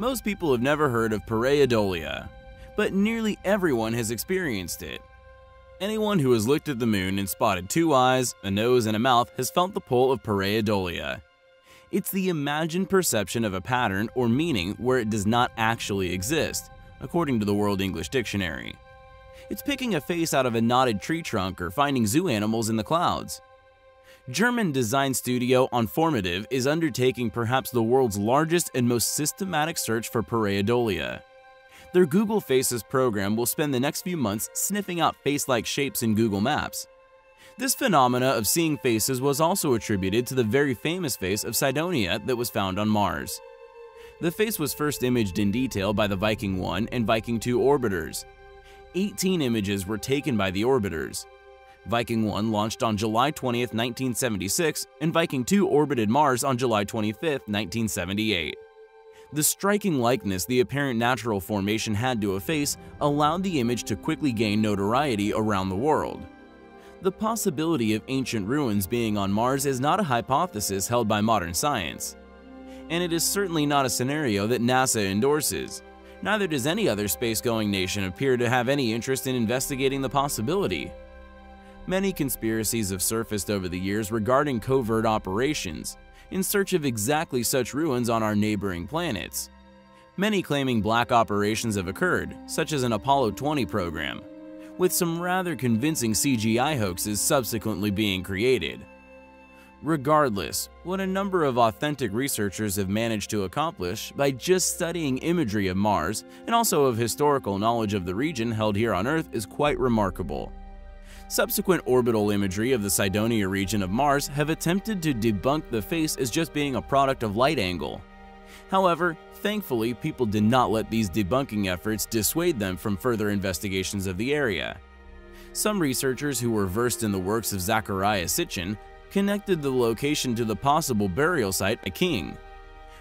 Most people have never heard of pareidolia, but nearly everyone has experienced it. Anyone who has looked at the moon and spotted two eyes, a nose, and a mouth has felt the pull of pareidolia. It's the imagined perception of a pattern or meaning where it does not actually exist, according to the World English Dictionary. It's picking a face out of a knotted tree trunk or finding zoo animals in the clouds. German design studio Onformative is undertaking perhaps the world's largest and most systematic search for pareidolia. Their Google Faces program will spend the next few months sniffing out face-like shapes in Google Maps. This phenomena of seeing faces was also attributed to the very famous face of Cydonia that was found on Mars. The face was first imaged in detail by the Viking 1 and Viking 2 orbiters. 18 images were taken by the orbiters. Viking 1 launched on July 20, 1976, and Viking 2 orbited Mars on July 25, 1978. The striking likeness the apparent natural formation had to a face allowed the image to quickly gain notoriety around the world. The possibility of ancient ruins being on Mars is not a hypothesis held by modern science. And it is certainly not a scenario that NASA endorses. Neither does any other space-going nation appear to have any interest in investigating the possibility. Many conspiracies have surfaced over the years regarding covert operations, in search of exactly such ruins on our neighboring planets. Many claiming black operations have occurred, such as an Apollo 20 program, with some rather convincing CGI hoaxes subsequently being created. Regardless, what a number of authentic researchers have managed to accomplish by just studying imagery of Mars and also of historical knowledge of the region held here on Earth is quite remarkable. Subsequent orbital imagery of the Cydonia region of Mars have attempted to debunk the face as just being a product of light angle. However, thankfully, people did not let these debunking efforts dissuade them from further investigations of the area. Some researchers who were versed in the works of Zachariah Sitchin connected the location to the possible burial site a king.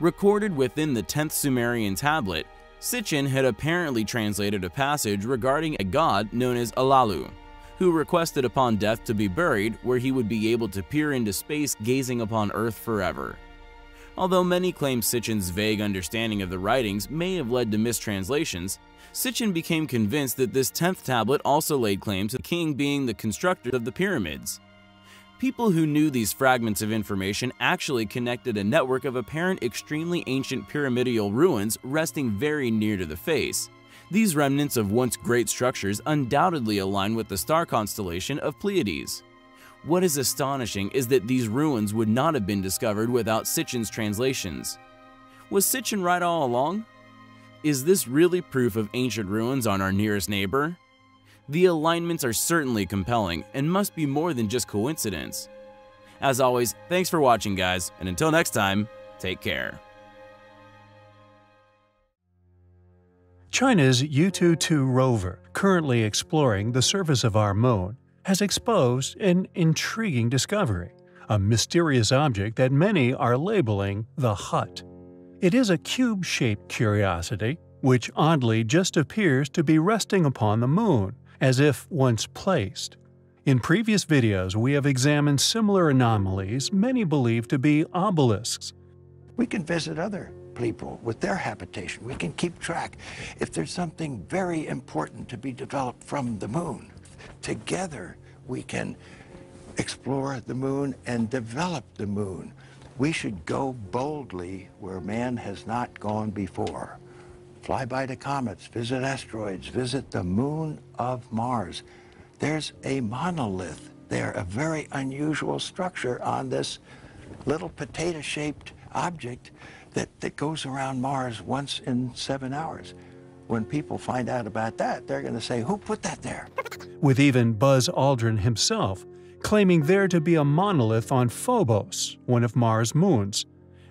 Recorded within the 10th Sumerian tablet, Sitchin had apparently translated a passage regarding a god known as Alalu who requested upon death to be buried where he would be able to peer into space gazing upon Earth forever. Although many claim Sitchin's vague understanding of the writings may have led to mistranslations, Sitchin became convinced that this 10th tablet also laid claim to the king being the constructor of the pyramids. People who knew these fragments of information actually connected a network of apparent extremely ancient pyramidal ruins resting very near to the face, these remnants of once great structures undoubtedly align with the star constellation of Pleiades. What is astonishing is that these ruins would not have been discovered without Sitchin's translations. Was Sitchin right all along? Is this really proof of ancient ruins on our nearest neighbor? The alignments are certainly compelling and must be more than just coincidence. As always, thanks for watching guys, and until next time, take care. China's Yutu-2 rover, currently exploring the surface of our moon, has exposed an intriguing discovery, a mysterious object that many are labeling the Hut. It is a cube-shaped curiosity, which oddly just appears to be resting upon the moon, as if once placed. In previous videos, we have examined similar anomalies many believe to be obelisks. We can visit other people with their habitation. We can keep track. If there's something very important to be developed from the moon, together we can explore the moon and develop the moon. We should go boldly where man has not gone before. Fly by the comets, visit asteroids, visit the moon of Mars. There's a monolith there, a very unusual structure on this little potato-shaped object that, that goes around Mars once in seven hours. When people find out about that, they're going to say, who put that there? With even Buzz Aldrin himself claiming there to be a monolith on Phobos, one of Mars' moons.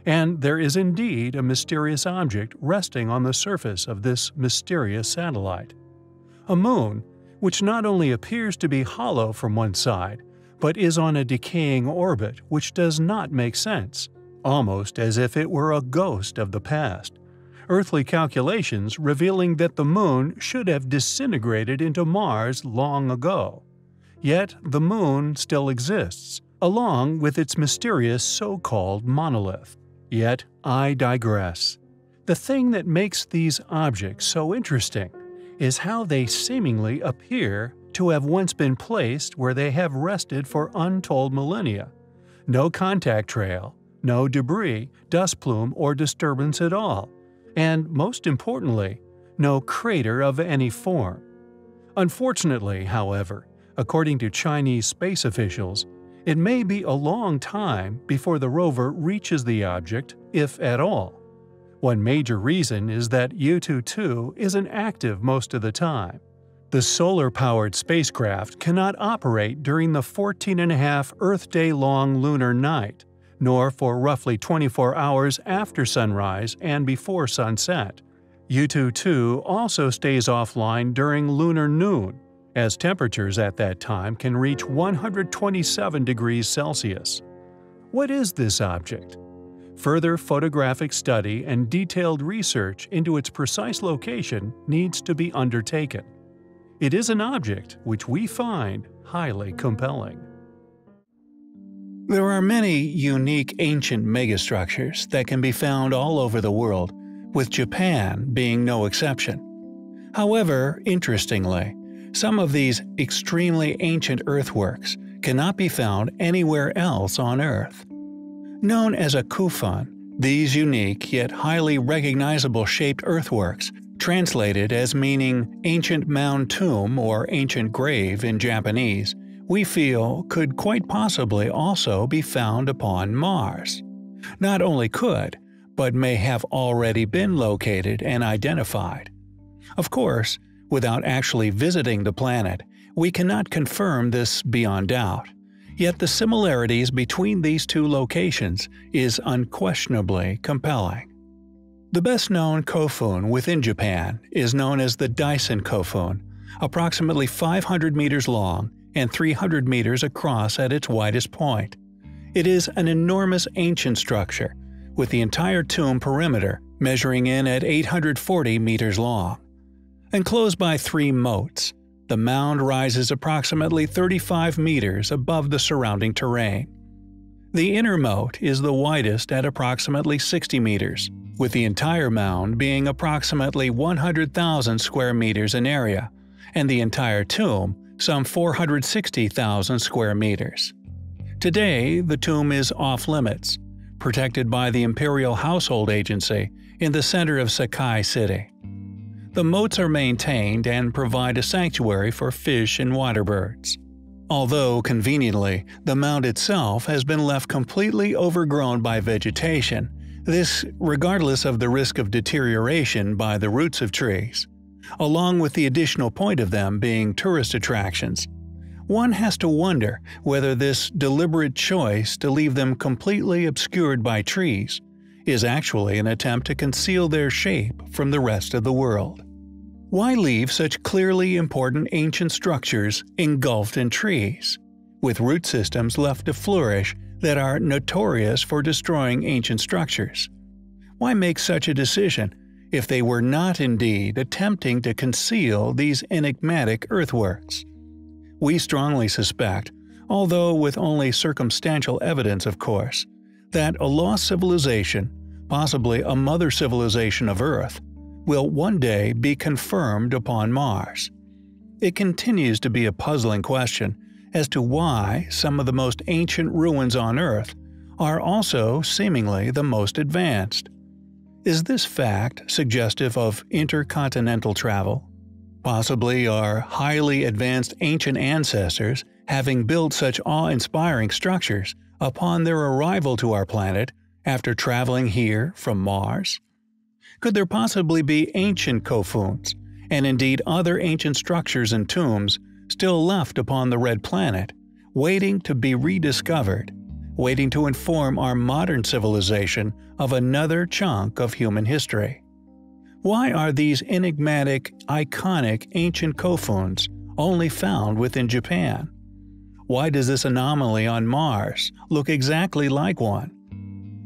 And there is indeed a mysterious object resting on the surface of this mysterious satellite. A moon, which not only appears to be hollow from one side, but is on a decaying orbit which does not make sense almost as if it were a ghost of the past. Earthly calculations revealing that the Moon should have disintegrated into Mars long ago. Yet the Moon still exists, along with its mysterious so-called monolith. Yet I digress. The thing that makes these objects so interesting is how they seemingly appear to have once been placed where they have rested for untold millennia. No contact trail, no debris, dust plume, or disturbance at all, and most importantly, no crater of any form. Unfortunately, however, according to Chinese space officials, it may be a long time before the rover reaches the object, if at all. One major reason is that Yutu 2 isn't active most of the time. The solar powered spacecraft cannot operate during the 14.5 Earth day long lunar night, nor for roughly 24 hours after sunrise and before sunset. Yutu 2 also stays offline during lunar noon, as temperatures at that time can reach 127 degrees Celsius. What is this object? Further photographic study and detailed research into its precise location needs to be undertaken. It is an object which we find highly compelling. There are many unique ancient megastructures that can be found all over the world, with Japan being no exception. However, interestingly, some of these extremely ancient earthworks cannot be found anywhere else on Earth. Known as a kofun, these unique yet highly recognizable shaped earthworks, translated as meaning ancient mound tomb or ancient grave in Japanese, we feel could quite possibly also be found upon Mars. Not only could, but may have already been located and identified. Of course, without actually visiting the planet, we cannot confirm this beyond doubt. Yet the similarities between these two locations is unquestionably compelling. The best known kofun within Japan is known as the Daisen Kofun, approximately 500 meters long and 300 meters across at its widest point. It is an enormous ancient structure, with the entire tomb perimeter measuring in at 840 meters long. Enclosed by three moats, the mound rises approximately 35 meters above the surrounding terrain. The inner moat is the widest at approximately 60 meters, with the entire mound being approximately 100,000 square meters in area, and the entire tomb some 460,000 square meters. Today, the tomb is off limits, protected by the Imperial Household Agency in the center of Sakai City. The moats are maintained and provide a sanctuary for fish and water birds. Although, conveniently, the mound itself has been left completely overgrown by vegetation, this regardless of the risk of deterioration by the roots of trees, along with the additional point of them being tourist attractions. One has to wonder whether this deliberate choice to leave them completely obscured by trees is actually an attempt to conceal their shape from the rest of the world. Why leave such clearly important ancient structures engulfed in trees, with root systems left to flourish that are notorious for destroying ancient structures? Why make such a decision if they were not indeed attempting to conceal these enigmatic earthworks? We strongly suspect, although with only circumstantial evidence of course, that a lost civilization, possibly a mother civilization of Earth, will one day be confirmed upon Mars. It continues to be a puzzling question as to why some of the most ancient ruins on Earth are also seemingly the most advanced. Is this fact suggestive of intercontinental travel? Possibly our highly advanced ancient ancestors having built such awe inspiring structures upon their arrival to our planet after traveling here from Mars? Could there possibly be ancient kofuns, and indeed other ancient structures and tombs, still left upon the Red Planet, waiting to be rediscovered, waiting to inform our modern civilization of another chunk of human history? Why are these enigmatic, iconic ancient kofuns only found within Japan? Why does this anomaly on Mars look exactly like one?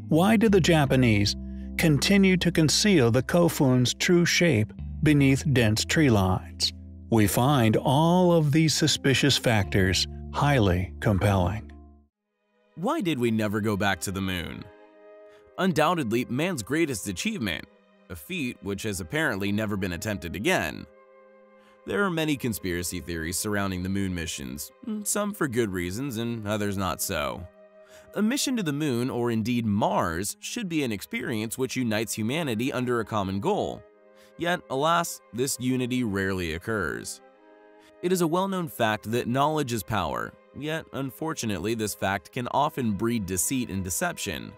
Why do the Japanese continue to conceal the kofun's true shape beneath dense tree lines. We find all of these suspicious factors highly compelling. Why did we never go back to the moon? Undoubtedly, man's greatest achievement, a feat which has apparently never been attempted again. There are many conspiracy theories surrounding the moon missions, hmm. some for good reasons and others not so. A mission to the moon, or indeed Mars, should be an experience which unites humanity under a common goal. Yet, alas, this unity rarely occurs. It is a well-known fact that knowledge is power, yet unfortunately this fact can often breed deceit and deception.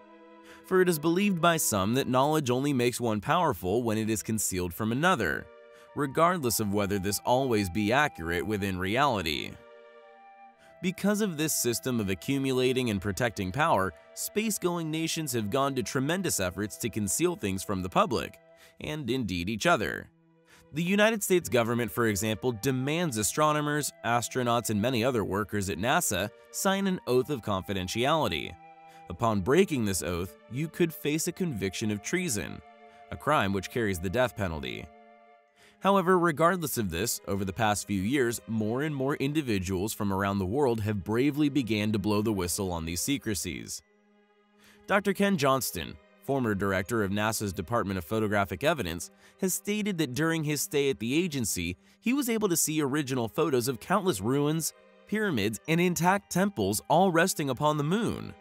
For it is believed by some that knowledge only makes one powerful when it is concealed from another, regardless of whether this always be accurate within reality. Because of this system of accumulating and protecting power, space-going nations have gone to tremendous efforts to conceal things from the public, and indeed each other. The United States government, for example, demands astronomers, astronauts, and many other workers at NASA sign an oath of confidentiality. Upon breaking this oath, you could face a conviction of treason, a crime which carries the death penalty. However, regardless of this, over the past few years, more and more individuals from around the world have bravely began to blow the whistle on these secrecies. Dr. Ken Johnston, former director of NASA's Department of Photographic Evidence, has stated that during his stay at the agency, he was able to see original photos of countless ruins, pyramids, and intact temples all resting upon the moon.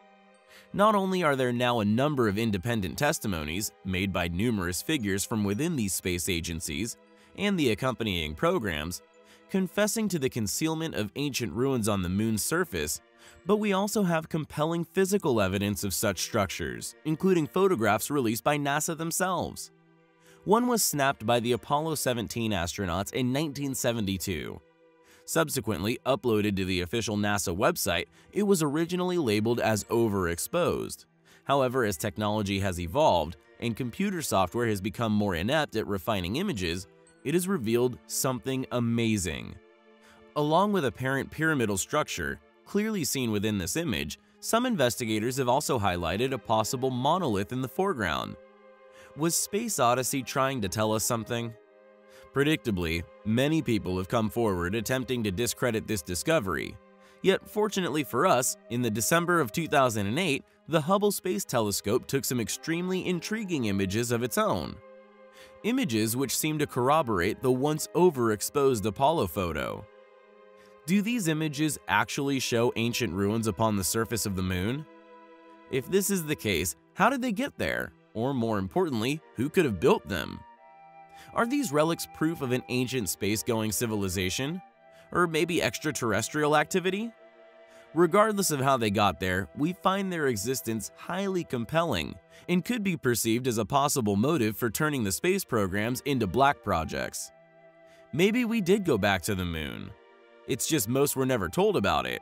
Not only are there now a number of independent testimonies made by numerous figures from within these space agencies, and the accompanying programs, confessing to the concealment of ancient ruins on the moon's surface, but we also have compelling physical evidence of such structures, including photographs released by NASA themselves. One was snapped by the Apollo 17 astronauts in 1972. Subsequently uploaded to the official NASA website, it was originally labeled as overexposed. However, as technology has evolved and computer software has become more inept at refining images, it has revealed something amazing. Along with apparent pyramidal structure, clearly seen within this image, some investigators have also highlighted a possible monolith in the foreground. Was Space Odyssey trying to tell us something? Predictably, many people have come forward attempting to discredit this discovery. Yet fortunately for us, in the December of 2008, the Hubble Space Telescope took some extremely intriguing images of its own images which seem to corroborate the once overexposed Apollo photo. Do these images actually show ancient ruins upon the surface of the moon? If this is the case, how did they get there? Or more importantly, who could have built them? Are these relics proof of an ancient space-going civilization? Or maybe extraterrestrial activity? Regardless of how they got there, we find their existence highly compelling and could be perceived as a possible motive for turning the space programs into black projects. Maybe we did go back to the moon. It's just most were never told about it.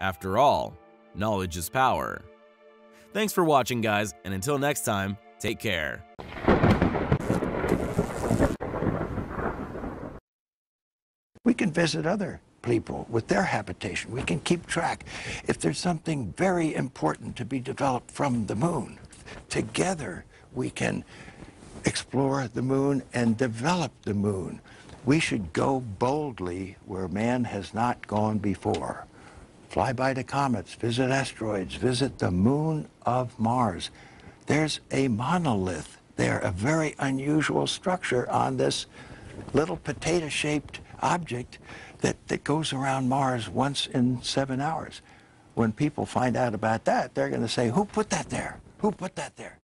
After all, knowledge is power. Thanks for watching guys, and until next time, take care. We can visit other people with their habitation. We can keep track. If there's something very important to be developed from the moon, together we can explore the moon and develop the moon. We should go boldly where man has not gone before. Fly by the comets, visit asteroids, visit the moon of Mars. There's a monolith there, a very unusual structure on this little potato-shaped object that, that goes around Mars once in seven hours. When people find out about that, they're going to say, who put that there? Who put that there?